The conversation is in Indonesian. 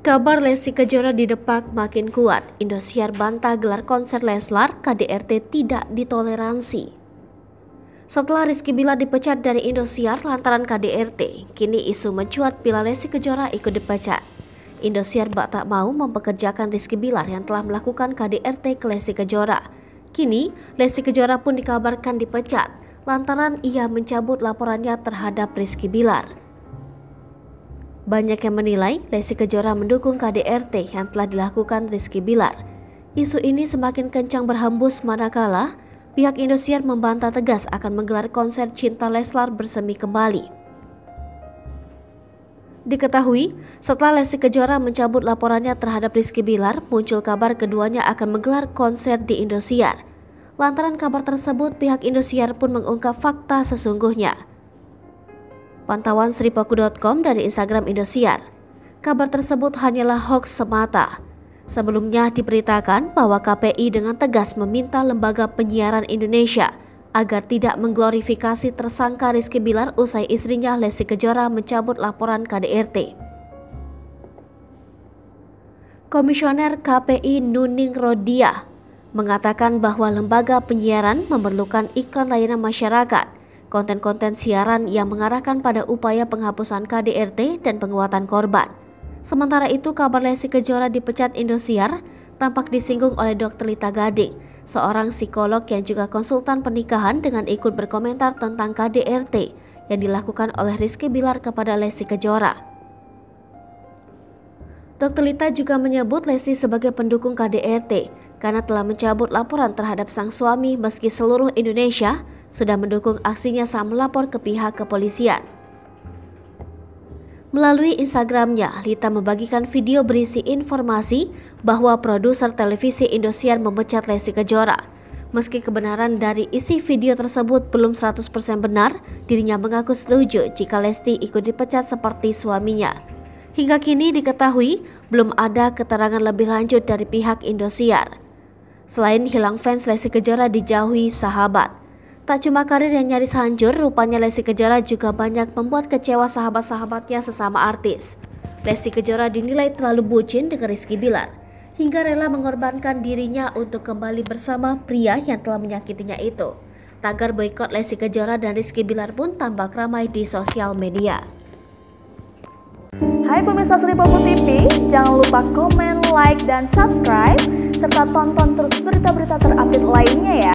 Kabar Lesti Kejora di Depak makin kuat. Indosiar bantah gelar konser Leslar, KDRT tidak ditoleransi. Setelah Rizky Bilar dipecat dari Indosiar lantaran KDRT, kini isu mencuat bila Lesti Kejora ikut dipecat. Indosiar bak tak mau mempekerjakan Rizky Bilar yang telah melakukan KDRT ke Lesti Kejora. Kini, Lesti Kejora pun dikabarkan dipecat lantaran ia mencabut laporannya terhadap Rizky Bilar. Banyak yang menilai Lesti Kejora mendukung KDRT yang telah dilakukan Rizky Bilar. Isu ini semakin kencang berhembus manakala pihak Indosiar membantah tegas akan menggelar konser Cinta Leslar bersemi kembali. Diketahui, setelah Lesti Kejora mencabut laporannya terhadap Rizky Bilar, muncul kabar keduanya akan menggelar konser di Indosiar. Lantaran kabar tersebut, pihak Indosiar pun mengungkap fakta sesungguhnya. Pantauan seripaku.com dari Instagram Indosiar. Kabar tersebut hanyalah hoax semata. Sebelumnya diberitakan bahwa KPI dengan tegas meminta lembaga penyiaran Indonesia agar tidak mengglorifikasi tersangka Rizky Bilar usai istrinya Lesti Kejora mencabut laporan KDRT. Komisioner KPI Nuning Rodia mengatakan bahwa lembaga penyiaran memerlukan iklan layanan masyarakat konten-konten siaran yang mengarahkan pada upaya penghapusan KDRT dan penguatan korban. Sementara itu, kabar Lesti Kejora dipecat Indosiar tampak disinggung oleh Dr. Lita Gading, seorang psikolog yang juga konsultan pernikahan dengan ikut berkomentar tentang KDRT yang dilakukan oleh Rizky Bilar kepada Lesti Kejora. Dr. Lita juga menyebut Lesti sebagai pendukung KDRT karena telah mencabut laporan terhadap sang suami meski seluruh Indonesia sudah mendukung aksinya saat melapor ke pihak kepolisian. Melalui Instagramnya, Lita membagikan video berisi informasi bahwa produser televisi Indosiar memecat Lesti Kejora. Meski kebenaran dari isi video tersebut belum 100% benar, dirinya mengaku setuju jika Lesti ikut dipecat seperti suaminya. Hingga kini diketahui belum ada keterangan lebih lanjut dari pihak Indosiar. Selain hilang fans Lesti Kejora dijauhi sahabat. Tak cuma karir yang nyaris hancur, rupanya Lesti Kejora juga banyak membuat kecewa sahabat-sahabatnya sesama artis. Lesti Kejora dinilai terlalu bucin dengan Rizky Bilar, hingga rela mengorbankan dirinya untuk kembali bersama pria yang telah menyakitinya itu. Tagar boykot Lesti Kejora dan Rizky Bilar pun tampak ramai di sosial media. Hai pemirsa Sri TV, jangan lupa komen, like, dan subscribe, serta tonton terus berita-berita terupdate lainnya ya.